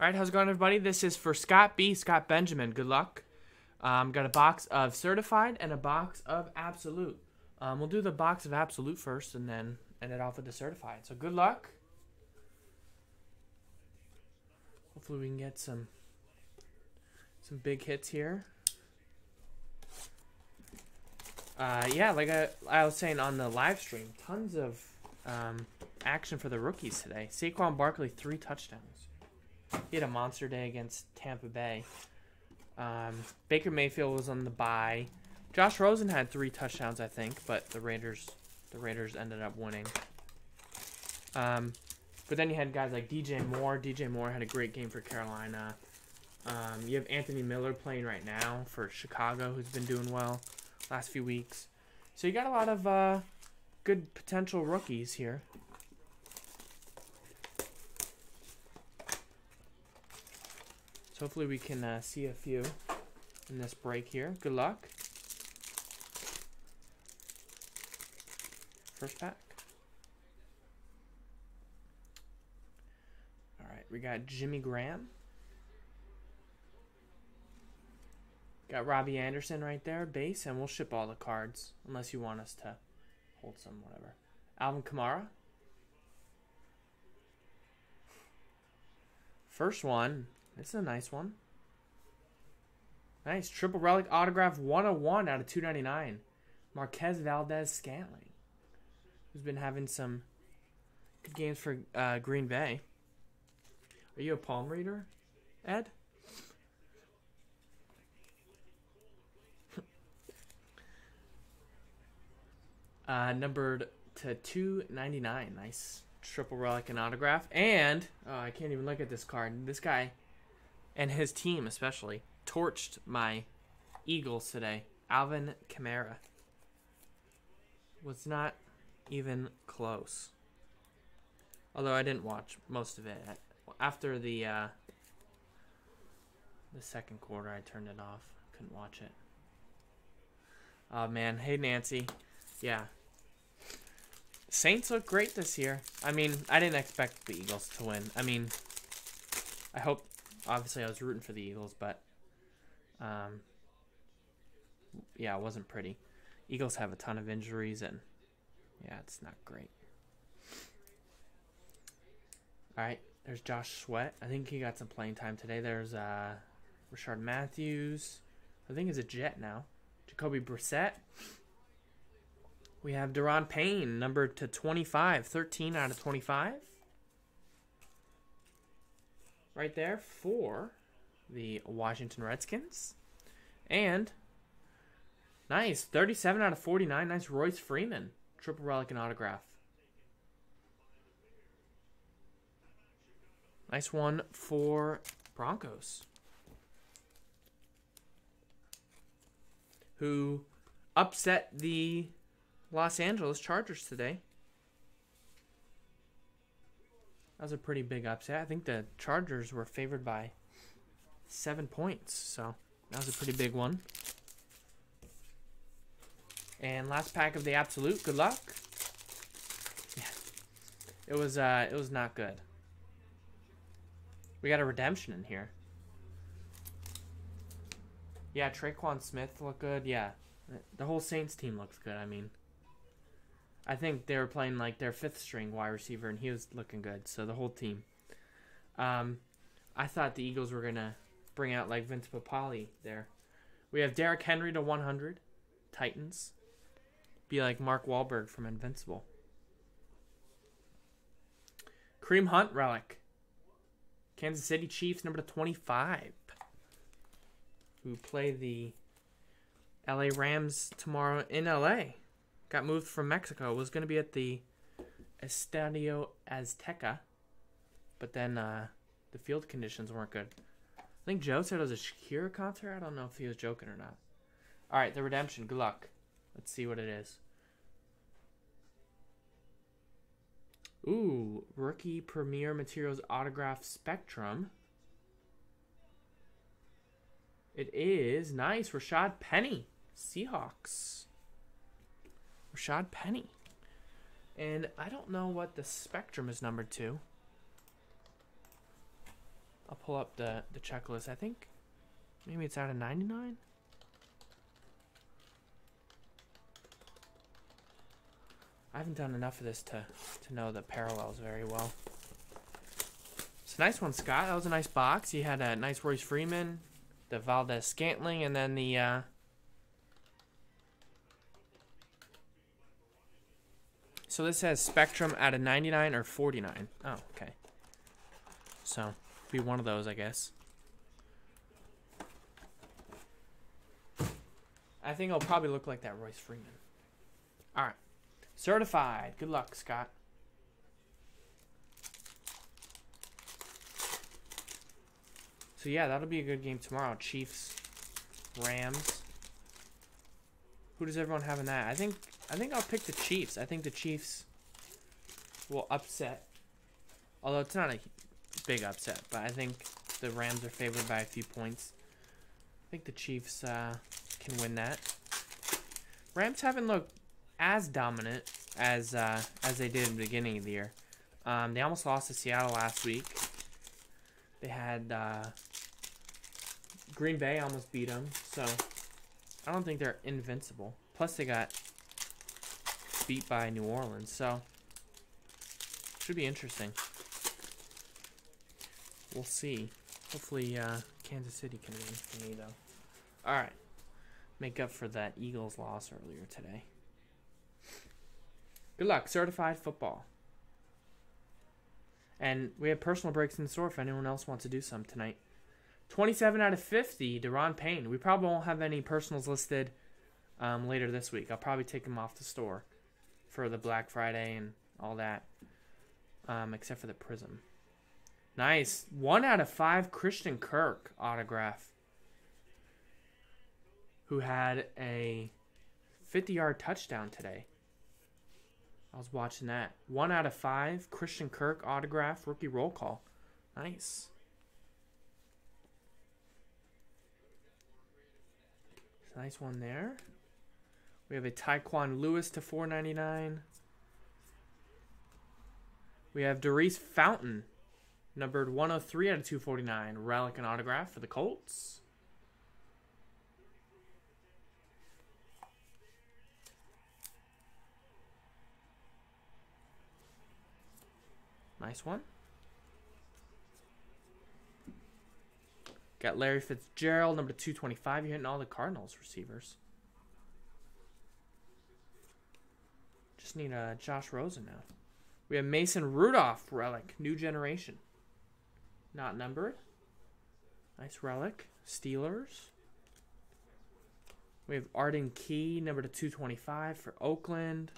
All right, how's it going, everybody? This is for Scott B. Scott Benjamin. Good luck. Um, got a box of certified and a box of absolute. Um, we'll do the box of absolute first, and then end it off with the certified. So good luck. Hopefully we can get some some big hits here. Uh, yeah, like I, I was saying on the live stream, tons of um, action for the rookies today. Saquon Barkley, three touchdowns. He had a monster day against Tampa Bay. Um, Baker Mayfield was on the bye. Josh Rosen had three touchdowns, I think, but the Raiders, the Raiders ended up winning. Um, but then you had guys like DJ Moore. DJ Moore had a great game for Carolina. Um, you have Anthony Miller playing right now for Chicago, who's been doing well last few weeks. So you got a lot of uh, good potential rookies here. So hopefully we can uh, see a few in this break here. Good luck. First pack. All right, we got Jimmy Graham. Got Robbie Anderson right there, base, and we'll ship all the cards, unless you want us to hold some, whatever. Alvin Kamara. First one, this is a nice one. Nice. Triple Relic Autograph 101 out of 299. Marquez Valdes Scantling. Who's been having some good games for uh, Green Bay. Are you a palm reader, Ed? uh, numbered to 299. Nice. Triple Relic and Autograph. And, oh, I can't even look at this card. This guy and his team especially torched my Eagles today. Alvin Kamara was not even close. Although I didn't watch most of it after the uh, the second quarter, I turned it off. Couldn't watch it. Oh man, hey Nancy, yeah. Saints look great this year. I mean, I didn't expect the Eagles to win. I mean, I hope obviously I was rooting for the Eagles, but um, yeah, it wasn't pretty. Eagles have a ton of injuries, and yeah, it's not great. All right, there's Josh Sweat. I think he got some playing time today. There's uh, Rishard Matthews. I think he's a Jet now. Jacoby Brissett. We have Da'Ron Payne, number to 25, 13 out of 25 right there for the Washington Redskins. And nice, 37 out of 49. Nice Royce Freeman. Triple relic and autograph. Nice one for Broncos. Who upset the Los Angeles Chargers today. That was a pretty big upset. I think the Chargers were favored by seven points, so that was a pretty big one. And last pack of the absolute. Good luck. Yeah, it was uh, it was not good. We got a redemption in here. Yeah, Tre'Quan Smith looked good. Yeah, the whole Saints team looks good. I mean. I think they were playing like their fifth string wide receiver, and he was looking good. So the whole team. Um, I thought the Eagles were gonna bring out like Vince Papale there. We have Derrick Henry to 100, Titans. Be like Mark Wahlberg from Invincible. Kareem Hunt relic. Kansas City Chiefs number 25. Who play the LA Rams tomorrow in LA got moved from Mexico. Was going to be at the Estadio Azteca, but then uh, the field conditions weren't good. I think Joe said it was a Shakira concert. I don't know if he was joking or not. All right, the redemption. Good luck. Let's see what it is. Ooh, rookie Premier Materials autograph Spectrum. It is nice. Rashaad Penny, Seahawks. Rashaad Penny. And I don't know what the spectrum is numbered to. I'll pull up the the checklist. I think maybe it's out of 99. I haven't done enough of this to to know the parallels very well. It's a nice one, Scott. That was a nice box. You had a nice Royce Freeman, the Valdes Scantling, and then the uh, So this says Spectrum out of 99 or 49. Oh, okay. So, be one of those, I guess. I think I'll probably look like that Royce Freeman. All right. Certified. Good luck, Scott. So yeah, that'll be a good game tomorrow. Chiefs, Rams. Who does everyone have in that? I think I think I'll pick the Chiefs. I think the Chiefs will upset. Although it's not a big upset, but I think the Rams are favored by a few points. I think the Chiefs uh, can win that. Rams haven't looked as dominant as uh, as they did in the beginning of the year. Um, they almost lost to Seattle last week. They had uh, Green Bay almost beat them, so I don't think they're invincible. Plus, they got beat by New Orleans, so should be interesting. We'll see. Hopefully, uh, Kansas City can win for me, though. All right, make up for that Eagles loss earlier today. Good luck, certified football. And we have personal breaks in the store if anyone else wants to do some tonight. 27 out of 50, Da'Ron Payne. We probably won't have any personals listed um, later this week. I'll probably take them off the store for the Black Friday and all that, um, except for the Prism. Nice. One out of five, Christian Kirk autograph, who had a 50 yard touchdown today. I was watching that. One out of five, Christian Kirk autograph, rookie roll call. Nice. Nice one there. We have a Tyquan Lewis to 499. We have Daurice Fountain, numbered 103 out of 249. Relic and autograph for the Colts. Nice one. Got Larry Fitzgerald, number 225. You're hitting all the Cardinals receivers. Just need uh, Josh Rosen now. We have Mason Rudolph relic, new generation. Not numbered. Nice relic. Steelers. We have Arden Key, number to 225 for Oakland.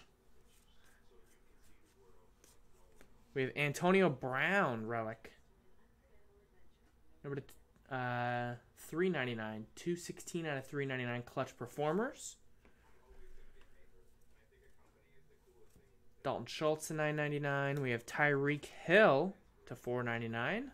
We have Antonio Brown relic. Number to uh, 399, 216 out of 399 clutch performers. Dalton Schultz to 999. We have Tyreek Hill to 499.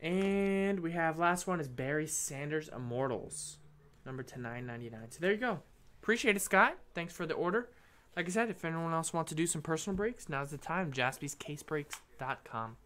And we have last one is Barry Sanders Immortals, number to 999. So there you go. Appreciate it, Scott. Thanks for the order. Like I said, if anyone else wants to do some personal breaks, now's the time. JaspysCaseBreaks.com.